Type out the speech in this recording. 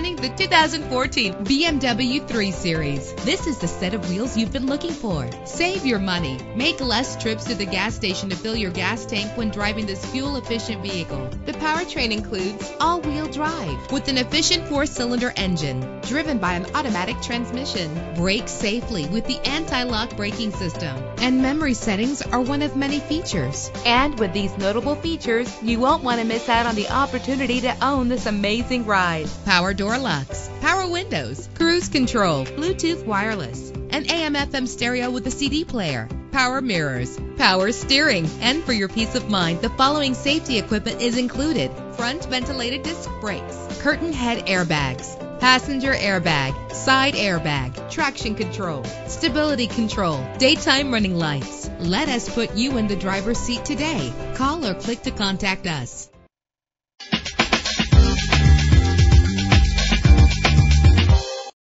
the 2014 BMW 3 Series. This is the set of wheels you've been looking for. Save your money. Make less trips to the gas station to fill your gas tank when driving this fuel-efficient vehicle. The powertrain includes all-wheel drive with an efficient four-cylinder engine driven by an automatic transmission. Brake safely with the anti-lock braking system. And memory settings are one of many features. And with these notable features, you won't want to miss out on the opportunity to own this amazing ride. Power door locks, power windows, cruise control, Bluetooth wireless, an AM FM stereo with a CD player, power mirrors, power steering. And for your peace of mind, the following safety equipment is included. Front ventilated disc brakes, curtain head airbags, passenger airbag, side airbag, traction control, stability control, daytime running lights. Let us put you in the driver's seat today. Call or click to contact us.